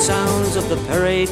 sounds of the parade.